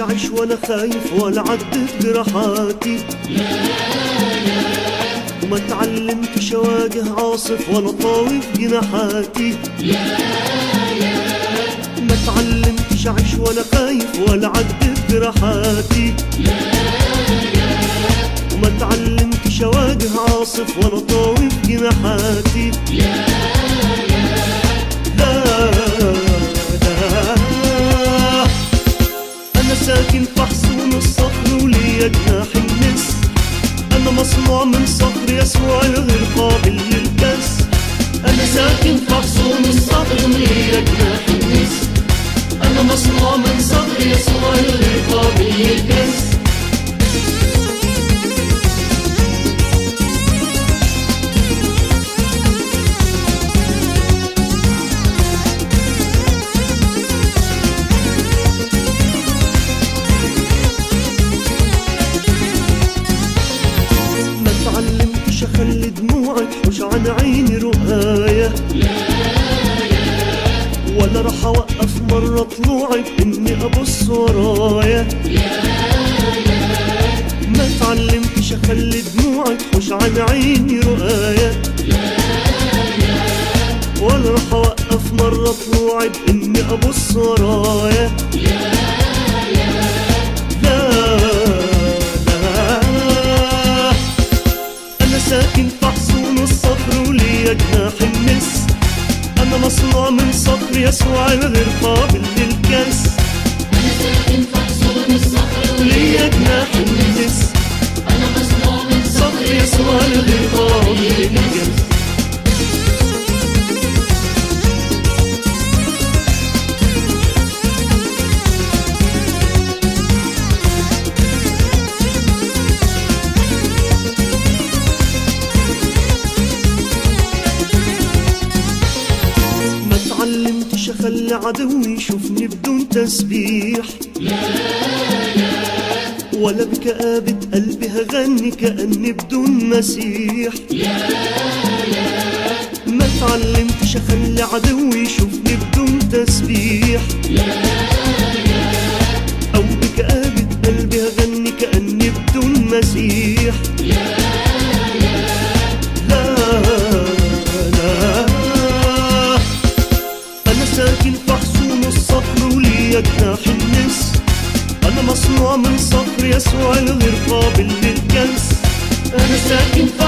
علمتش أعيش وأنا خايف ولا عدت جراحاتي وما تعلمتش أواجه عاصف ولا طاوف جناحاتي. ما تعلمتش أعيش وأنا خايف ولا عدت جراحاتي وما تعلمتش أواجه عاصف ولا طاوف جناحاتي. مصنوع من صخر يسوع الغير قابل للكس أنا ساكن في حصون الصخر وليا جناح النس أنا مصنوع من صخر يسوع الغير قابل للكس تحوش عن عيني رؤاية ولا راح أوقف مرة طلوعي باني أبص ورايا. ما تعلمتش أخلي دموعي تحوش عن عيني رؤاية ولا راح أوقف مرة طلوعي باني أبص ورايا. لا يسوع الغير قابل للكس أنا ساكن في حصون الصخر وليا جناح النس أنا مصنوع من صخر يسوع الغير قابل تعلمتش اخلي عدوي يشوفني بدون تسبيح. ولا بكآبة قلبي هغني كأني بدون مسيح. ما تعلمتش اخلي عدوي يشوفني بدون تسبيح. أو مصنوع من صخر يسوع الغير قابل للكنس أنا ساكن في